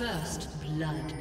First blood.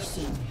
是。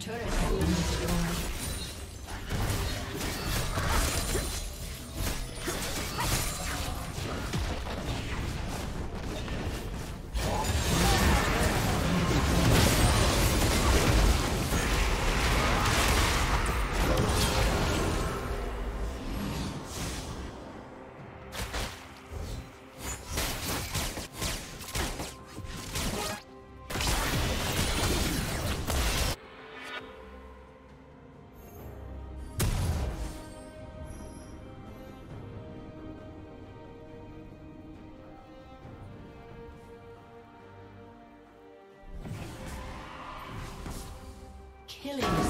Turret Killing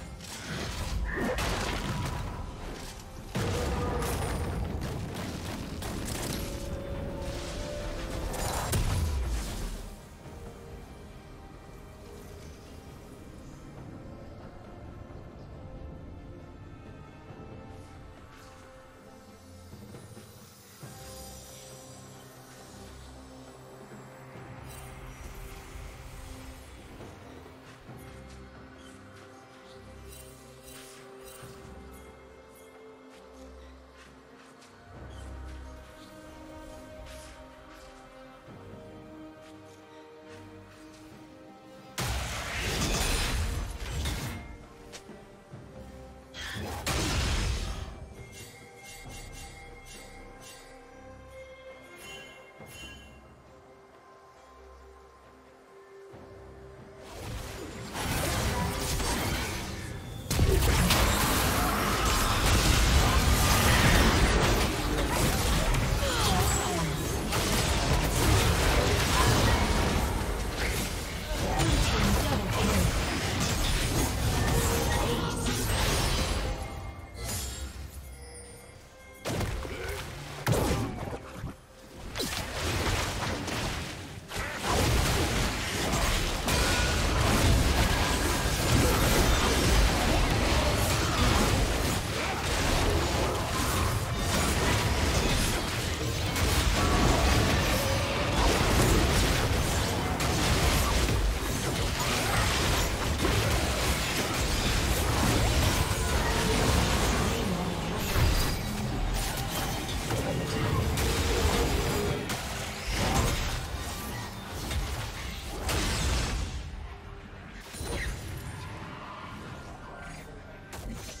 darkness.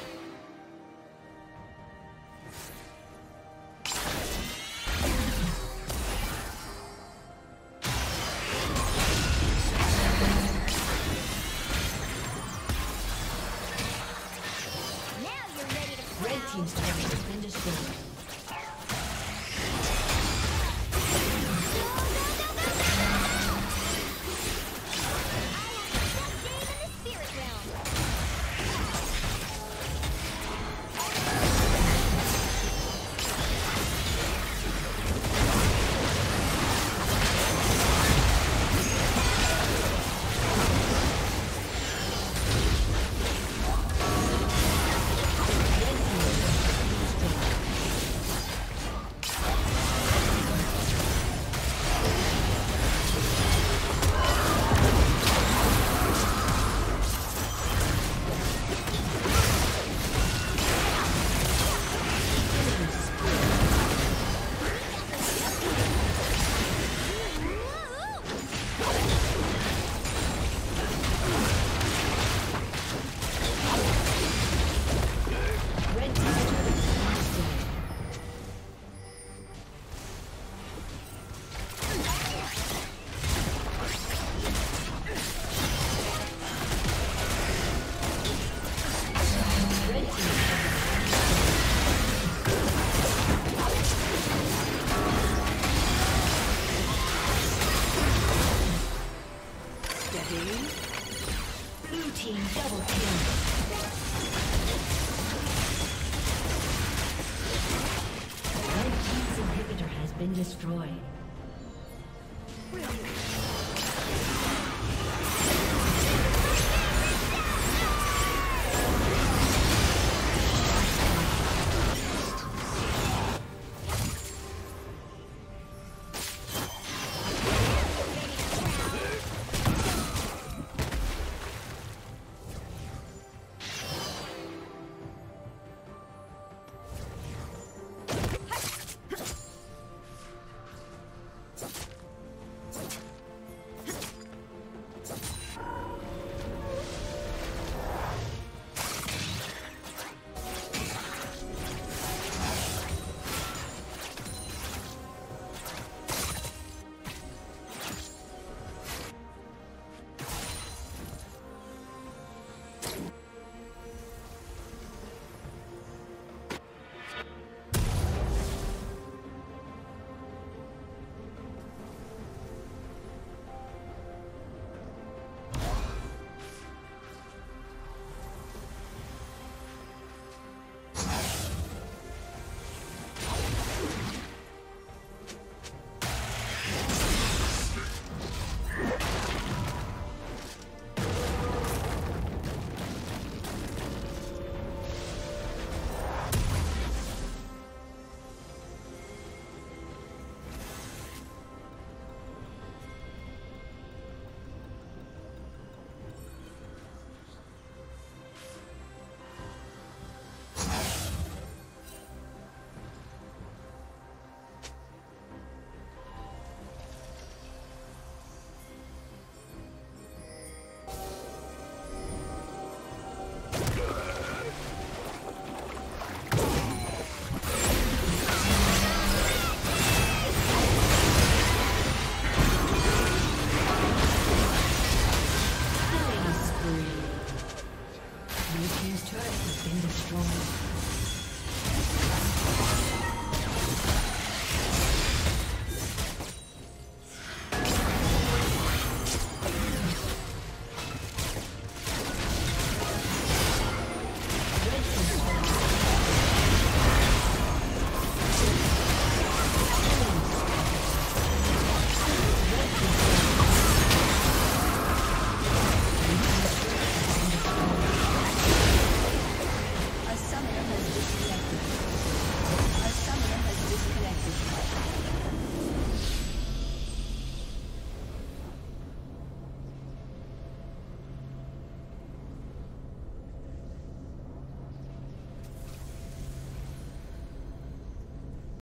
Destroyed.